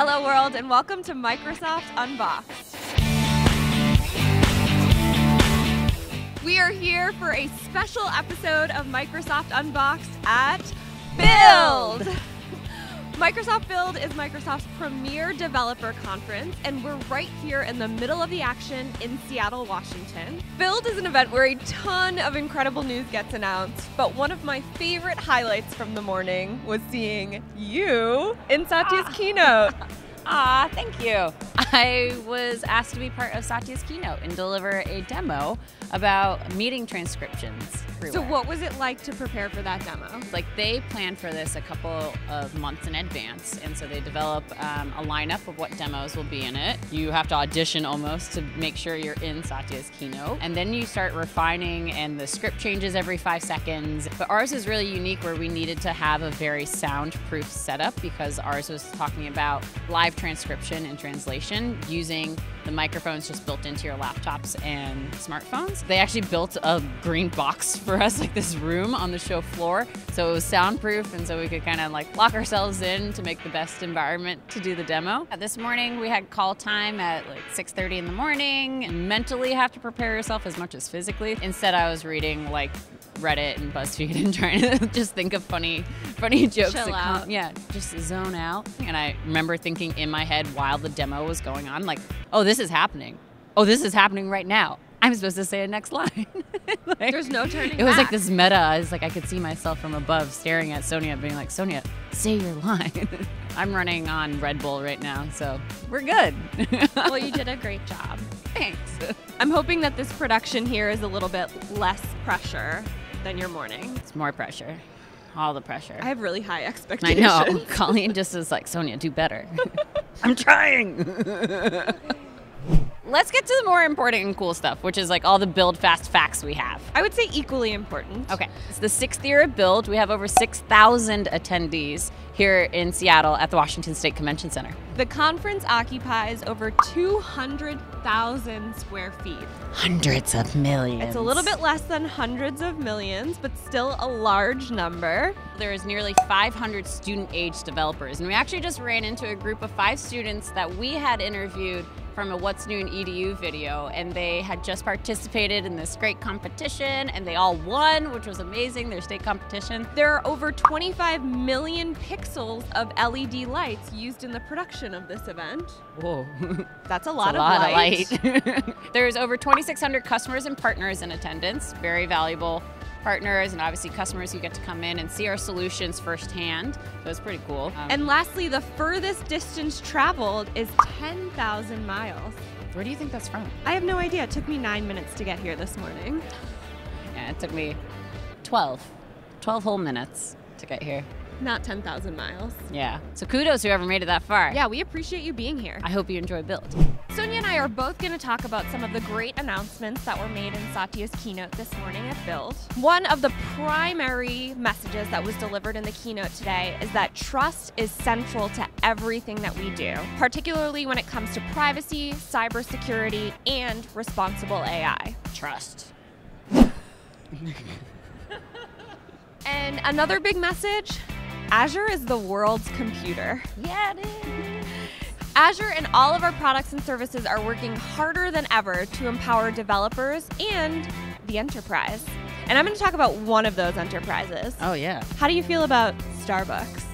Hello, world, and welcome to Microsoft Unboxed. We are here for a special episode of Microsoft Unboxed at Build. Microsoft Build is Microsoft's premier developer conference, and we're right here in the middle of the action in Seattle, Washington. Build is an event where a ton of incredible news gets announced, but one of my favorite highlights from the morning was seeing you in Satya's ah. keynote. Ah, thank you. I was asked to be part of Satya's keynote and deliver a demo about meeting transcriptions. Everywhere. So, what was it like to prepare for that demo? Like, they planned for this a couple of months in advance, and so they develop um, a lineup of what demos will be in it. You have to audition almost to make sure you're in Satya's keynote, and then you start refining, and the script changes every five seconds. But ours is really unique where we needed to have a very soundproof setup because ours was talking about live transcription and translation using the microphones just built into your laptops and smartphones. They actually built a green box for us, like this room on the show floor. So it was soundproof, and so we could kind of like lock ourselves in to make the best environment to do the demo. Uh, this morning we had call time at like 6.30 in the morning. And mentally have to prepare yourself as much as physically. Instead, I was reading like Reddit and BuzzFeed and trying to just think of funny, funny jokes. Chill out. Come, yeah, just zone out. And I remember thinking in my head while the demo was going on, like, oh, this is happening. Oh, this is happening right now. I'm supposed to say a next line. like, There's no turning. It was back. like this meta. I was like, I could see myself from above staring at Sonia, being like, Sonia, say your line. I'm running on Red Bull right now, so we're good. well, you did a great job. Thanks. I'm hoping that this production here is a little bit less pressure than your morning. It's more pressure. All the pressure. I have really high expectations. I know. Colleen just is like, Sonia, do better. I'm trying. Let's get to the more important and cool stuff, which is like all the build fast facts we have. I would say equally important. Okay. It's the sixth year of build. We have over 6,000 attendees here in Seattle at the Washington State Convention Center. The conference occupies over 200,000 square feet. Hundreds of millions. It's a little bit less than hundreds of millions, but still a large number. There is nearly 500 student age developers, and we actually just ran into a group of five students that we had interviewed from a What's New in EDU video, and they had just participated in this great competition, and they all won, which was amazing, their state competition. There are over 25 million pixels of LED lights used in the production of this event. Whoa. That's a lot, a of, lot light. of light. There's over 2,600 customers and partners in attendance, very valuable partners and obviously customers who get to come in and see our solutions firsthand. So it's pretty cool. Um, and lastly, the furthest distance traveled is 10,000 miles. Where do you think that's from? I have no idea. It took me nine minutes to get here this morning. Yeah, it took me 12. 12 whole minutes to get here. Not 10,000 miles. Yeah. So kudos whoever made it that far. Yeah, we appreciate you being here. I hope you enjoy Build. Sonia and I are both going to talk about some of the great announcements that were made in Satya's keynote this morning at Build. One of the primary messages that was delivered in the keynote today is that trust is central to everything that we do, particularly when it comes to privacy, cybersecurity, and responsible AI. Trust. and another big message Azure is the world's computer. Yeah, it is. Azure and all of our products and services are working harder than ever to empower developers and the enterprise. And I'm going to talk about one of those enterprises. Oh, yeah. How do you feel about Starbucks?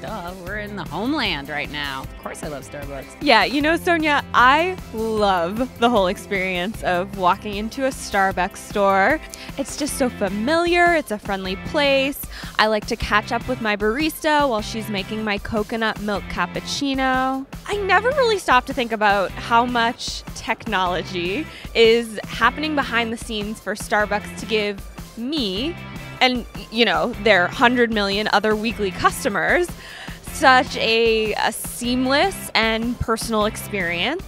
Duh, we're in the homeland right now. Of course I love Starbucks. Yeah, you know, Sonia, I love the whole experience of walking into a Starbucks store. It's just so familiar, it's a friendly place. I like to catch up with my barista while she's making my coconut milk cappuccino. I never really stop to think about how much technology is happening behind the scenes for Starbucks to give me and you know their 100 million other weekly customers such a, a seamless and personal experience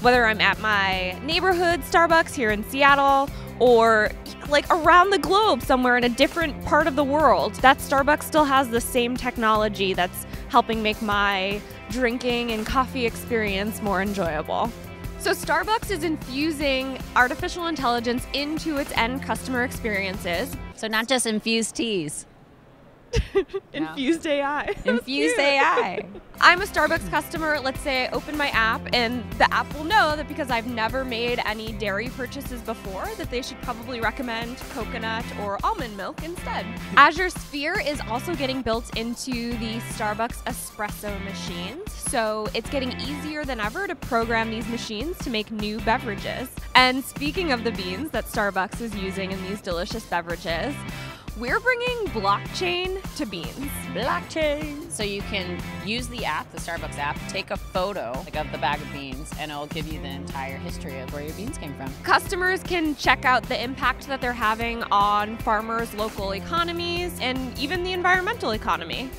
whether i'm at my neighborhood starbucks here in seattle or like around the globe somewhere in a different part of the world that starbucks still has the same technology that's helping make my drinking and coffee experience more enjoyable so, Starbucks is infusing artificial intelligence into its end customer experiences. So, not just infused teas. Infused AI. Infused AI. I'm a Starbucks customer. Let's say I open my app, and the app will know that because I've never made any dairy purchases before, that they should probably recommend coconut or almond milk instead. Azure Sphere is also getting built into the Starbucks espresso machines, so it's getting easier than ever to program these machines to make new beverages. And speaking of the beans that Starbucks is using in these delicious beverages, we're bringing blockchain to beans. Blockchain. So you can use the app, the Starbucks app, take a photo like, of the bag of beans, and it'll give you the entire history of where your beans came from. Customers can check out the impact that they're having on farmers' local economies and even the environmental economy.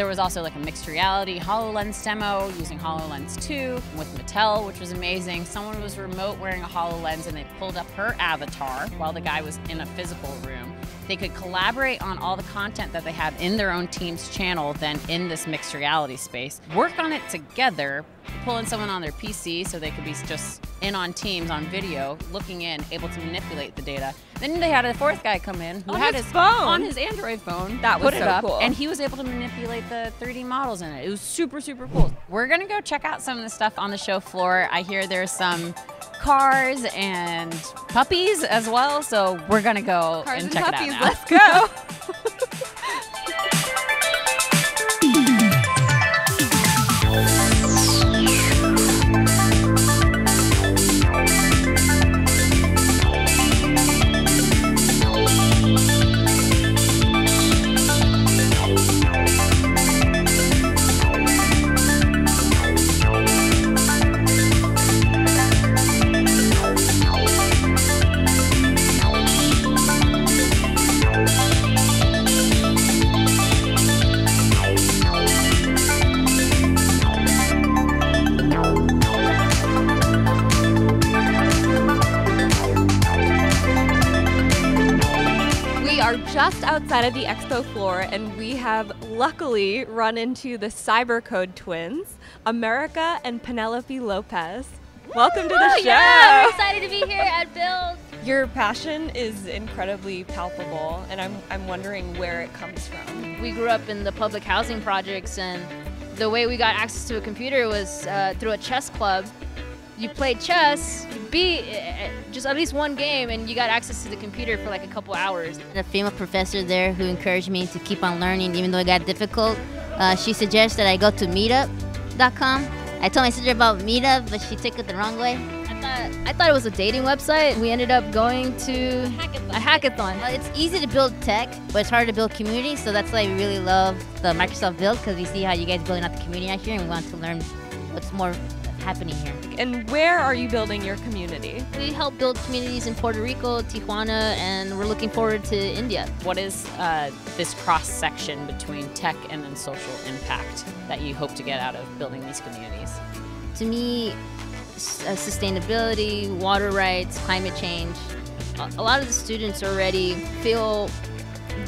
There was also like a mixed reality HoloLens demo using HoloLens 2 with Mattel, which was amazing. Someone was remote wearing a HoloLens and they pulled up her avatar while the guy was in a physical room. They could collaborate on all the content that they have in their own team's channel, then in this mixed reality space. Work on it together, pull in someone on their PC so they could be just in on teams on video, looking in, able to manipulate the data. Then they had a fourth guy come in who On had his his phone. on his Android phone. That was so up, cool. and he was able to manipulate the 3D models in it. It was super, super cool. We're gonna go check out some of the stuff on the show floor. I hear there's some cars and puppies as well, so we're gonna go Cars and and check puppies, it out now. let's go. We are just outside of the expo floor, and we have luckily run into the Cybercode twins, America and Penelope Lopez. Welcome to the Oh, show. yeah, I'm excited to be here at Build. Your passion is incredibly palpable, and I'm, I'm wondering where it comes from. We grew up in the public housing projects, and the way we got access to a computer was uh, through a chess club. You played chess, you beat uh, just at least one game, and you got access to the computer for like a couple hours. a female professor there who encouraged me to keep on learning even though it got difficult. Uh, she suggests that I go to meetup.com. I told my sister about Meetup, but she took it the wrong way. I thought, I thought it was a dating website. We ended up going to a hackathon. Uh, it's easy to build tech, but it's hard to build community, so that's why we really love the Microsoft build because we see how you guys building out the community out here and we want to learn what's more happening here. And where are you building your community? We help build communities in Puerto Rico, Tijuana, and we're looking forward to India. What is uh, this cross section between tech and then social impact that you hope to get out of building these communities? To me, s- uh, sustainability, water rights, climate change, a, a lot of the students already feel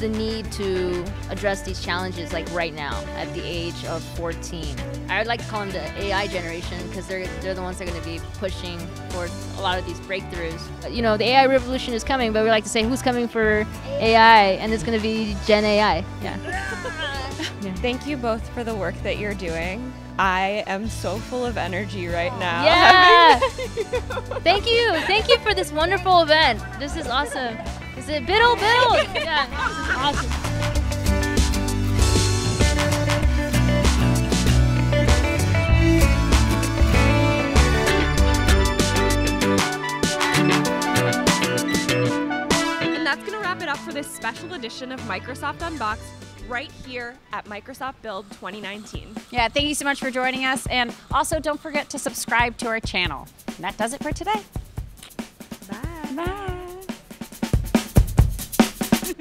the need to address these challenges like right now at the age of 14. I would like to call them the AI generation because they're, they're the ones that are going to be pushing for a lot of these breakthroughs. You know, the AI revolution is coming, but we like to say who's coming for AI, and it's going to be Gen AI. Yeah. Thank you both for the work that you're doing. I am so full of energy right now. Yeah. Thank you. Thank you for this wonderful event. This is awesome. Is it Biddle Biddle? Yeah, this is awesome. And that's going to wrap it up for this special edition of Microsoft Unboxed right here at Microsoft Build 2019. Yeah, thank you so much for joining us. And also, don't forget to subscribe to our channel. And that does it for today. Bye. Bye.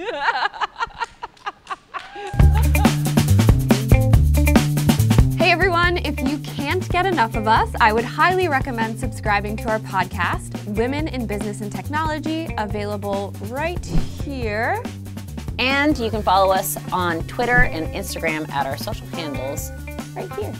Hey everyone, if you can't get enough of us, I would highly recommend subscribing to our podcast, Women in Business and Technology, available right here. And you can follow us on Twitter and Instagram at our social handles right here.